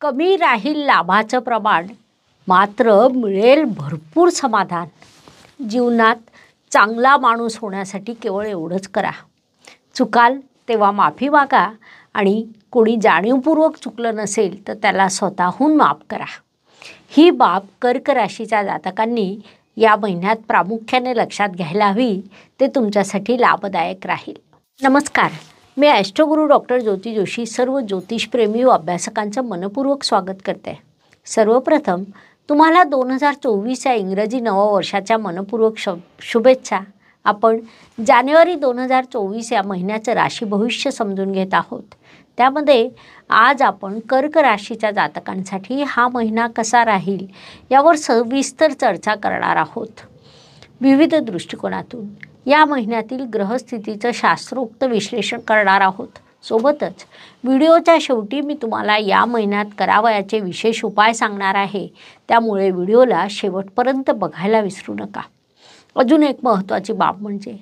कमी राहील लाभाचं प्रमाण मात्र मिळेल भरपूर समाधान. जीवनात चांगला माणूस होण्यासाठी केवळ एवढंच करा. चुकाल तेव्हा माफी मागा आणि कोणी जाणीवपूर्वक चुकलं नसेल तर त्याला स्वतःहून माफ करा. ही बाब कर्क राशीच्या जातकांनी या महिन्यात प्रामुख्याने लक्षात घ्यायला हवी. ते तुमच्यासाठी लाभदायक राहील. नमस्कार. मी ॲस्ट्रोगुरू डॉक्टर ज्योती जोशी सर्व ज्योतिषप्रेमी व अभ्यासकांचं मनपूर्वक स्वागत करते. सर्वप्रथम तुम्हाला दोन हजार चोवीस या इंग्रजी नववर्षाच्या मनपूर्वक श शुभेच्छा. आपण जानेवारी दोन हजार चोवीस या महिन्याचं राशी भविष्य समजून घेत आहोत. त्यामध्ये आज आपण कर्क राशीच्या जातकांसाठी हा महिना कसा राहील यावर सविस्तर चर्चा करणार आहोत. विविध दृष्टिकोनातून या महिन्यातील ग्रहस्थितीचं शास्त्रोक्त विश्लेषण करणार आहोत. सोबतच व्हिडिओच्या शेवटी मी तुम्हाला या महिन्यात करावयाचे विशेष उपाय सांगणार आहे. त्यामुळे व्हिडिओला शेवटपर्यंत बघायला विसरू नका. अजून एक महत्त्वाची बाब म्हणजे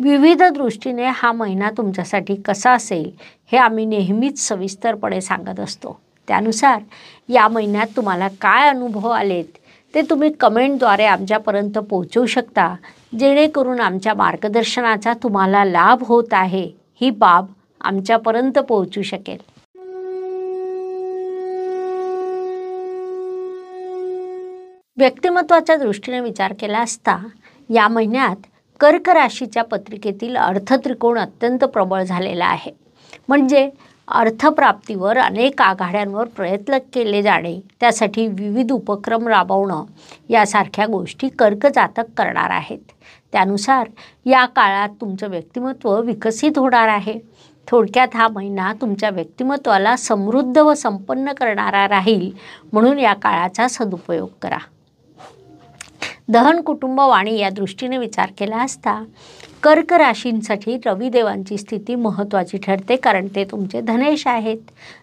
विविध दृष्टीने हा महिना तुमच्यासाठी कसा असेल हे आम्ही नेहमीच सविस्तरपणे सांगत असतो. त्यानुसार या महिन्यात तुम्हाला काय अनुभव आलेत ते तुम्ही कमेंटद्वारे आमच्यापर्यंत पोहोचवू शकता. जेणेकरून आमच्या मार्गदर्शनाचा तुम्हाला लाभ होत आहे. ही बाब आमच्यापर्यंत पोहोचू शकेल. व्यक्तिमत्वाच्या दृष्टीने विचार केला असता या महिन्यात कर्क राशीच्या पत्रिकेतील अर्थत्रिकोण अत्यंत प्रबळ झालेला आहे. म्हणजे अर्थप्राप्तीवर अनेक आघाड्यांवर प्रयत्न केले जाणे त्यासाठी विविध उपक्रम राबवणं यासारख्या गोष्टी कर्कजातक करणार आहेत. त्यानुसार या काळात तुमचं व्यक्तिमत्व विकसित होणार आहे. थोडक्यात हा महिना तुमच्या व्यक्तिमत्वाला समृद्ध व संपन्न करणारा राहील म्हणून या काळाचा सदुपयोग करा. दहन कुटुंब वाणी या दृष्टीने विचार केला असता कर्क राशींसाठी रविदेवांची स्थिती महत्त्वाची ठरते कारण ते तुमचे धनेश आहेत.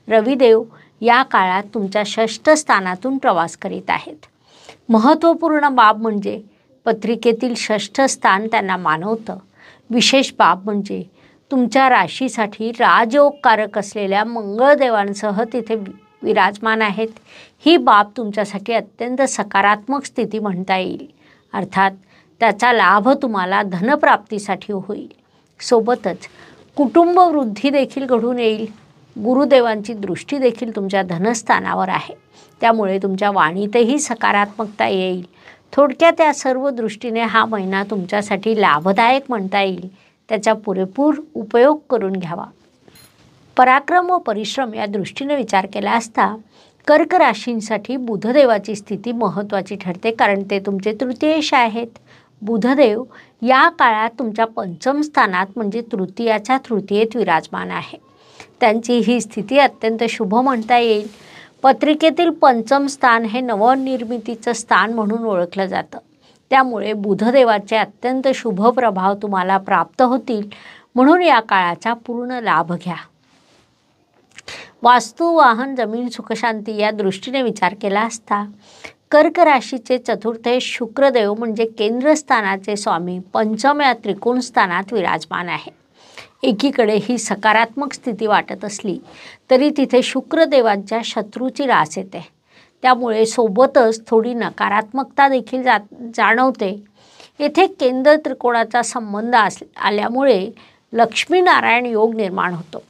रविदेव या काळात तुमच्या षष्ठ स्थानातून प्रवास करीत आहेत. महत्त्वपूर्ण बाब म्हणजे पत्रिकेतील षष्ठ स्थान त्यांना मानवतं. विशेष बाब म्हणजे तुमच्या राशीसाठी राजयोगकारक असलेल्या मंगळदेवांसह तिथे विराजमान आहेत. ही बाब तुमच्यासाठी अत्यंत सकारात्मक स्थिती म्हणता येईल. अर्थात त्याचा लाभ तुम्हाला धनप्राप्तीसाठी होईल. सोबतच कुटुंबवृद्धी देखील घडून येईल. गुरुदेवांची दृष्टी देखील तुमच्या धनस्थानावर आहे. त्यामुळे तुमच्या वाणीतही सकारात्मकता येईल. थोडक्यात या सर्व दृष्टीने हा महिना तुमच्यासाठी लाभदायक म्हणता येईल. त्याचा पुरेपूर उपयोग करून घ्यावा. पराक्रम व परिश्रम या दृष्टीने विचार केला असता कर्क राशींसाठी बुधदेवाची स्थिती महत्त्वाची ठरते कारण ते तुमचे तृतीयश आहेत. बुधदेव या काळात तुमच्या पंचम स्थानात म्हणजे तृतीयाच्या तृतीयेत विराजमान आहे. त्यांची ही स्थिती अत्यंत शुभ म्हणता येईल. पत्रिकेतील पंचम स्थान हे नवनिर्मितीचं स्थान म्हणून ओळखलं जातं. त्यामुळे बुधदेवाचे अत्यंत शुभ प्रभाव तुम्हाला प्राप्त होतील. म्हणून या काळाचा पूर्ण लाभ घ्या. वास्तू वाहन जमीन सुखशांती या दृष्टीने विचार केला असता. कर्क राशीचे चतुर्थ शुक्रदेव म्हणजे केंद्रस्थानाचे स्वामी. पंचम या त्रिकोण स्थानात विराजमान आहे. एकीकडे ही सकारात्मक स्थिती वाटत असली तरी तिथे शुक्रदेवांच्या शत्रूची रास येते. त्यामुळे सोबतच थोडी नकारात्मकता देखील जा जाणवते. येथे केंद्र त्रिकोणाचा संबंध आस आल्यामुळे लक्ष्मीनारायण योग निर्माण होतो.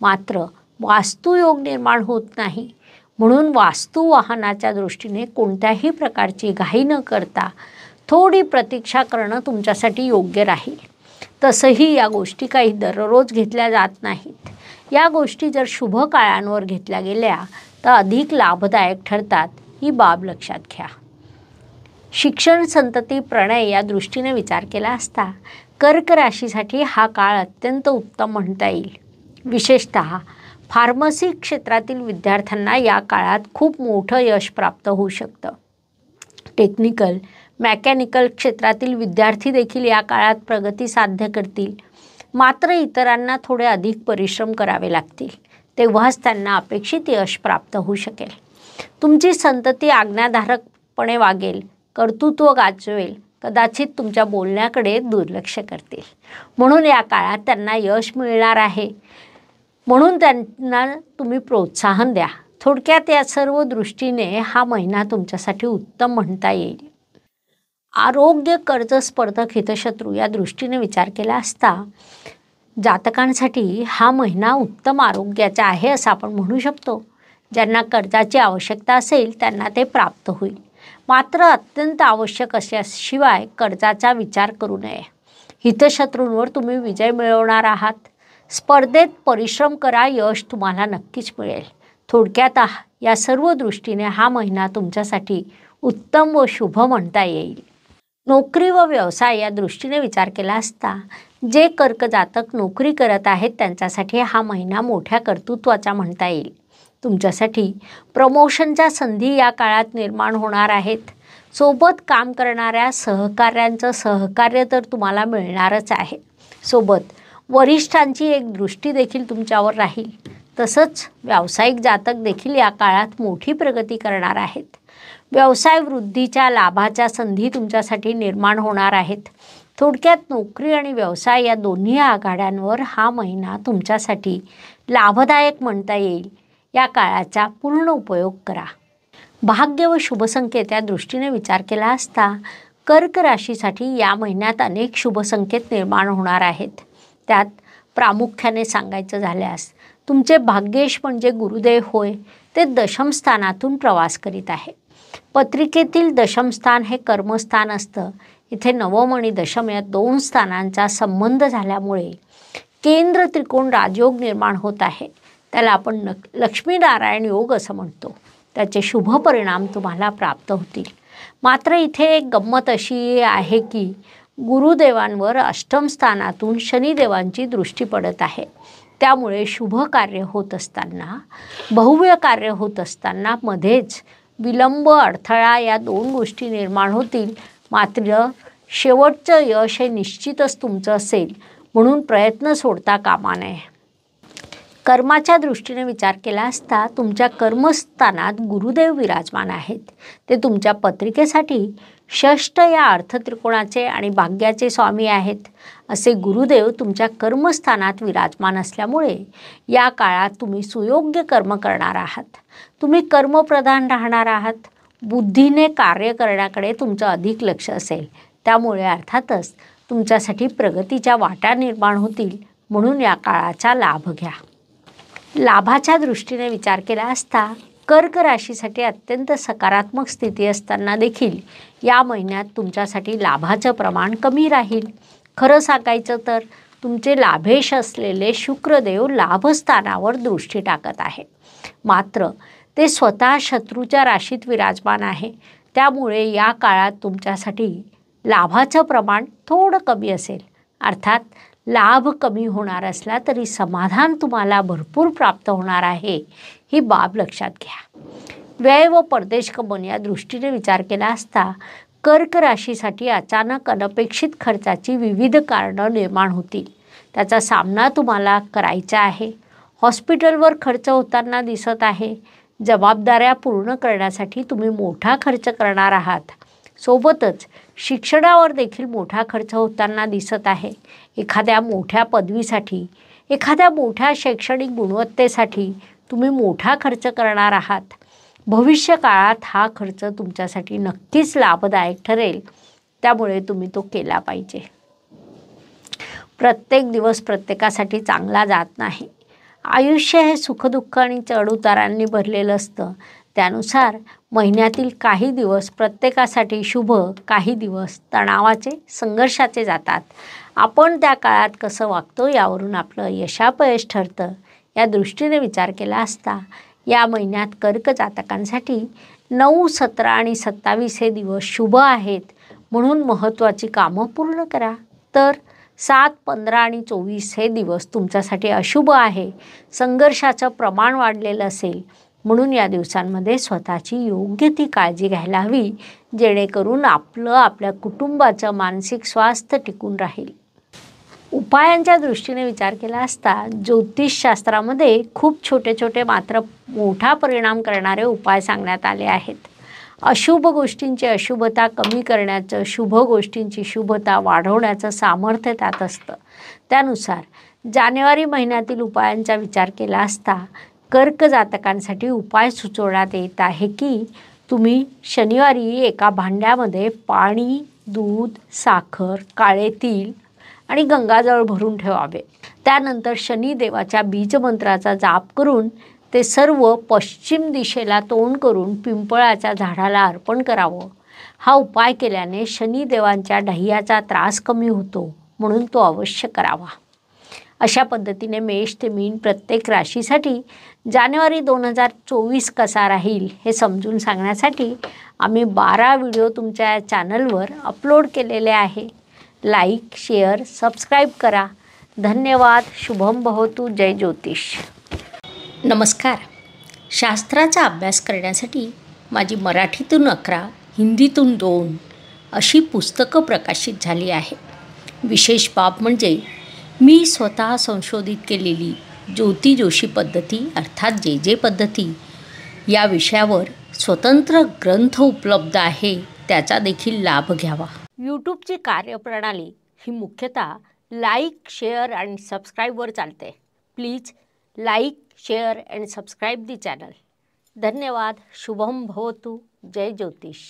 मात्र वास्तुयोग निर्माण होत नाही. म्हणून वास्तू वाहनाच्या दृष्टीने कोणत्याही प्रकारची घाई न करता थोडी प्रतीक्षा करणं तुमच्यासाठी योग्य राहील. तसंही या गोष्टी काही दररोज घेतल्या जात नाहीत. या गोष्टी जर शुभ काळांवर घेतल्या गेल्या तर अधिक लाभदायक ठरतात ही बाब लक्षात घ्या. शिक्षण संतती प्रणय या दृष्टीने विचार केला असता कर्क राशीसाठी हा काळ अत्यंत उत्तम म्हणता येईल. विशेषत फार्मसी क्षेत्रातील विद्यार्थ्यांना या काळात खूप मोठं यश प्राप्त होऊ शकतं. टेक्निकल मॅकॅनिकल क्षेत्रातील विद्यार्थी देखील या काळात प्रगती साध्य करतील. मात्र इतरांना थोडे अधिक परिश्रम करावे लागतील तेव्हाच त्यांना अपेक्षित यश प्राप्त होऊ शकेल. तुमची संतती आज्ञाधारकपणे वागेल कर्तृत्व गाजवेल कदाचित तुमच्या बोलण्याकडे दुर्लक्ष करतील. म्हणून या काळात त्यांना यश मिळणार आहे. म्हणून त्यांना तुम्ही प्रोत्साहन द्या. थोडक्यात या सर्व दृष्टीने हा महिना तुमच्यासाठी उत्तम म्हणता येईल. आरोग्य कर्ज स्पर्धक हितशत्रू या दृष्टीने विचार केला असता जातकांसाठी हा महिना उत्तम आरोग्याचा आहे असं आपण म्हणू शकतो. ज्यांना कर्जाची आवश्यकता असेल त्यांना ते प्राप्त होईल. मात्र अत्यंत आवश्यक असल्याशिवाय कर्जाचा विचार करू नये. हितशत्रूंवर तुम्ही विजय मिळवणार आहात. स्पर्धेत परिश्रम करा यश तुम्हाला नक्कीच मिळेल. थोडक्यात या सर्व दृष्टीने हा महिना तुमच्यासाठी उत्तम व शुभ म्हणता येईल. नोकरी व व्यवसाय या दृष्टीने विचार केला असता जे कर्क जातक नोकरी करत आहेत त्यांच्यासाठी हा महिना मोठ्या कर्तृत्वाचा म्हणता येईल. तुमच्यासाठी प्रमोशनच्या संधी या काळात निर्माण होणार आहेत. सोबत काम करणाऱ्या सहकार्यांचं सहकार्य तर तुम्हाला मिळणारच आहे. सोबत वरिष्ठांची एक दृष्टी देखील तुमच्यावर राहील. तसंच व्यावसायिक जातक देखील या काळात मोठी प्रगती करणार आहेत. व्यवसाय वृद्धीच्या लाभाच्या संधी तुमच्यासाठी निर्माण होणार आहेत. थोडक्यात नोकरी आणि व्यवसाय या दोन्ही आघाड्यांवर हा महिना तुमच्यासाठी लाभदायक म्हणता येईल. या काळाचा पूर्ण उपयोग करा. भाग्य व शुभसंकेत या दृष्टीने विचार केला असता कर्क राशीसाठी या महिन्यात अनेक शुभसंकेत निर्माण होणार आहेत. त्यात प्रामुख्याने सांगायचं झाल्यास तुमचे भाग्येश म्हणजे गुरुदेव होय ते दशमस्थानातून प्रवास करीत आहे. पत्रिकेतील दशमस्थान हे कर्मस्थान असतं. इथे नवम आणि दशम या दोन स्थानांचा संबंध झाल्यामुळे केंद्र त्रिकोण राजयोग निर्माण होत आहे. त्याला आपण नक लक्ष्मीनारायण योग असं म्हणतो. त्याचे शुभ परिणाम तुम्हाला प्राप्त होतील. मात्र इथे एक गंमत अशी आहे की गुरुदेवांवर अष्टमस्थानातून शनिदेवांची दृष्टी पडत आहे. त्यामुळे शुभ कार्य होत असताना भव्य कार्य होत असताना मध्येच विलंब अडथळा या दोन गोष्टी निर्माण होतील. मात्र शेवटचं यश हे निश्चितच तुमचं असेल म्हणून प्रयत्न सोडता कामा नये. कर्माच्या दृष्टीने विचार केला असता तुमच्या कर्मस्थानात गुरुदेव विराजमान आहेत. ते तुमच्या पत्रिकेसाठी षष्ट या अर्थत्रिकोणाचे आणि भाग्याचे स्वामी आहेत. असे गुरुदेव तुमच्या कर्मस्थानात विराजमान असल्यामुळे या काळात तुम्ही सुयोग्य कर्म करणार आहात. तुम्ही कर्मप्रधान राहणार आहात. बुद्धीने कार्य करण्याकडे तुमचं अधिक लक्ष असेल. त्यामुळे अर्थातच तुमच्यासाठी प्रगतीच्या वाटा निर्माण होतील. म्हणून या काळाचा लाभ घ्या. लाभाच्या दृष्टीने विचार केला असता कर्क राशीसाठी अत्यंत सकारात्मक स्थिती असताना देखील या महिन्यात तुमच्यासाठी लाभाचं प्रमाण कमी राहील. खरं सांगायचं तर तुमचे लाभेश असलेले शुक्रदेव लाभस्थानावर दृष्टी टाकत आहे मात्र ते स्वतः शत्रूच्या राशीत विराजमान आहे. त्यामुळे या काळात तुमच्यासाठी लाभाचं प्रमाण थोडं कमी असेल. अर्थात लाभ कमी होणार असला तरी समाधान तुम्हाला भरपूर प्राप्त होणार आहे. ही बाब लक्षात घ्या. व्यय व परदेश कमन या दृष्टीने विचार केला असता कर्क राशीसाठी अचानक अनपेक्षित खर्चाची विविध कारणं निर्माण होतील. त्याचा सामना तुम्हाला करायचा आहे. हॉस्पिटलवर खर्च होताना दिसत आहे. जबाबदाऱ्या पूर्ण करण्यासाठी तुम्ही मोठा खर्च करणार आहात. सोबतच शिक्षणावर देखील मोठा खर्च होताना दिसत आहे. एखाद्या मोठ्या पदवीसाठी एखाद्या मोठ्या शैक्षणिक गुणवत्तेसाठी तुम्ही मोठा खर्च करणार आहात. भविष्य काळात हा खर्च तुमच्यासाठी नक्कीच लाभदायक ठरेल. त्यामुळे तुम्ही तो केला पाहिजे. प्रत्येक दिवस प्रत्येकासाठी चांगला जात नाही. आयुष्य हे सुखदुःख आणि चढउतारांनी भरलेलं असतं. त्यानुसार महिन्यातील काही दिवस प्रत्येकासाठी शुभ काही दिवस तणावाचे संघर्षाचे जातात. आपण त्या काळात कसं वागतो यावरून आपलं यशापयश ठरतं. या दृष्टीने विचार केला असता या महिन्यात कर्क जातकांसाठी नऊ सतरा आणि सत्तावीस हे दिवस शुभ आहेत. म्हणून महत्त्वाची कामं पूर्ण करा. तर सात पंधरा आणि चोवीस हे दिवस तुमच्यासाठी अशुभ आहे. संघर्षाचं प्रमाण वाढलेलं असेल. म्हणून या दिवसांमध्ये स्वतःची योग्य ती काळजी घ्यायला हवी जेणेकरून आपलं आपल्या कुटुंबाचं मानसिक स्वास्थ्य टिकून राहील. उपायांच्या दृष्टीने विचार केला असता ज्योतिषशास्त्रामध्ये खूप छोटे छोटे मात्र मोठा परिणाम करणारे उपाय सांगण्यात आले आहेत. अशुभ गोष्टींची अशुभता कमी करण्याचं शुभ गोष्टींची शुभता वाढवण्याचं सामर्थ्य त्यात असतं. त्यानुसार जानेवारी महिन्यातील उपायांचा विचार केला असता कर्क जातकांसाठी उपाय सुचवण्यात येत आहे की तुम्ही शनिवारी एका भांड्यामध्ये पाणी दूध साखर काळे तीळ आणि गंगाजळ भरून ठेवावे. त्यानंतर शनिदेवाच्या बीजमंत्राचा जाप करून ते सर्व पश्चिम दिशेला तोंड करून पिंपळाच्या झाडाला अर्पण करावं. हा उपाय केल्याने शनिदेवांच्या ढह्याचा त्रास कमी होतो म्हणून तो अवश्य करावा. अशा पद्धतीने मेष ते मीन प्रत्येक राशीसाठी जानेवारी दोन हजार चोवीस कसा राहील हे समजून सांगण्यासाठी आम्ही बारा व्हिडिओ तुमच्या चॅनलवर अपलोड केलेले आहे. लाईक शेअर सबस्क्राईब करा. धन्यवाद. शुभम भवतू. जय ज्योतिष. नमस्कार. शास्त्राचा अभ्यास करण्यासाठी माझी मराठीतून अकरा हिंदीतून दोन अशी पुस्तकं प्रकाशित झाली आहे. विशेष बाब म्हणजे मी स्वतः संशोधित केलेली ज्योती जोशी पद्धती अर्थात जे जे पद्धती या विषयावर स्वतंत्र ग्रंथ उपलब्ध आहे त्याचा देखील लाभ घ्यावा. यूट्यूबची कार्यप्रणाली ही मुख्यतः लाईक शेअर अँड सबस्क्राईबवर चालते. Please like share and subscribe the channel. धन्यवाद. शुभम भवतु. जय ज्योतिष.